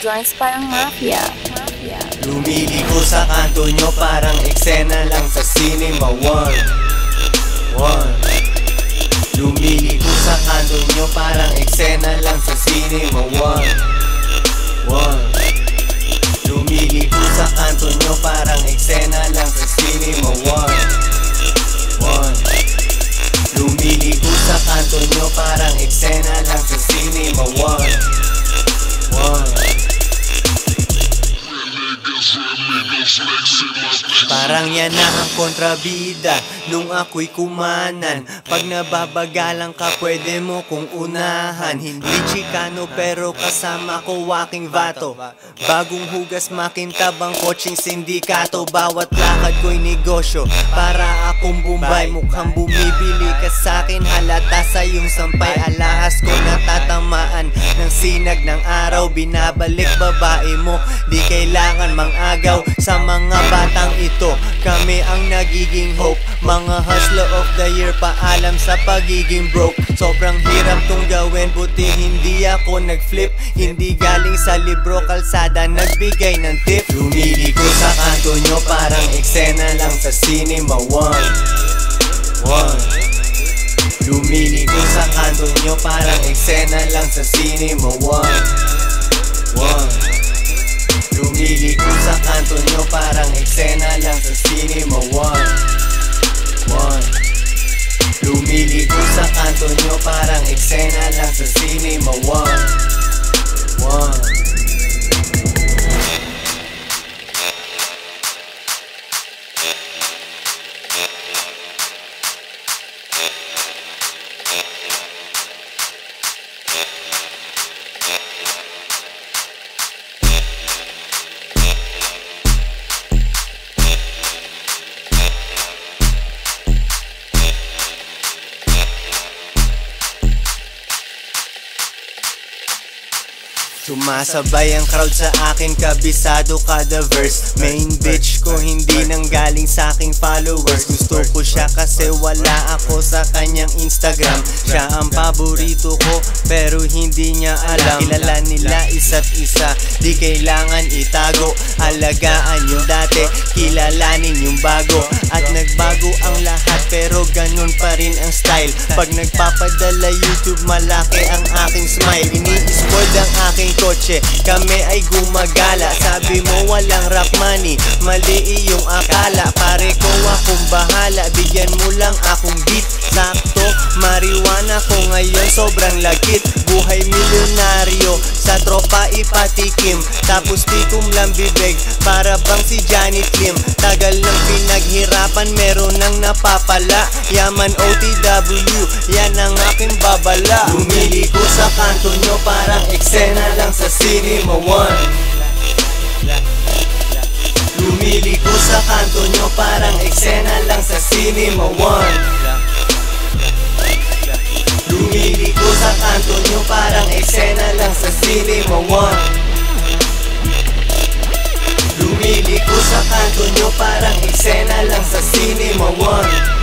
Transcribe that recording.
joints parang mafia. Mafia. Lumiliko sa kanto nyo parang eksena lang sa cinema. One, one. Lumiliko sa kanto nyo parang eksena lang sa cinema. One, one. Lumiliko sa kanto nyo parang eksena lang sa cinema. One, one. Lumiliko sa kanto nyo parang eksena lang sa cinema. One, one Parang yan na ang kontrabida Nung ako'y kumanan. Pag nababagalan ka pwede mo kong unahan. Hindi chikano pero kasama ko waking vato. Bagong hugas makintabang kotseng sindikato. Bawat lakad ko'y negosyo Para akong bumbay. Mukhang bumibili ka sa'kin Halata sa iyong sampay. Alahas ko natatamaan Ng sinag ng araw. Binabalik babae mo Di kailangan mang-agaw sa mga batang ito. Kami ang nagiging hope. Mga hustler of the year Paalam sa pagiging broke. Sobrang hirap tong gawin Buti hindi ako nag-flip. Hindi galing sa libro Kalsada nagbigay ng tip. Lumiliko sa kanto nyo Parang eksena lang sa cinema. One. One. Lumiliko sa kanto nyo Parang eksena lang sa cinema. One. One Lumiliko sa kanto nyo Parang Sumasabay ang crowd sa akin, kabisado kada verse. Main bitch ko hindi nang galing sa aking followers. Gusto ko siya kasi wala ako sa kanyang Instagram. Siya ang paborito ko pero hindi niya alam. Kilala nila isa't isa, di kailangan itago. Alagaan yung dati, kilalanin yung bago. At nagbago ang lahat pero ganun pa rin ang style. Pag nagpapadala YouTube malaki ang aking smile. Ini-spoiled ang aking kotse Kami ay gumagala. Sabi mo walang rap money Mali iyong akala. Pare ko akong bahala Bigyan mo lang akong beat. Sakto, marijuana ko ngayon sobrang lagit Buhay milyonaryo sa tropa ipatikim. Tapos di kumlang bibig Para bang si Johnny Kim. Tagal ng pinaghirapan Meron ang napapala. Yaman OTW Yan ang aking babala. Lumili ko sa kanto nyo Parang eksena lang sa Cinema 1 Lumili ko sa kanto nyo Parang eksena lang sa Cinema 1 Parang eksena lang sa cinema One. Lumiliko sa kanto nyo Parang eksena lang sa cinema One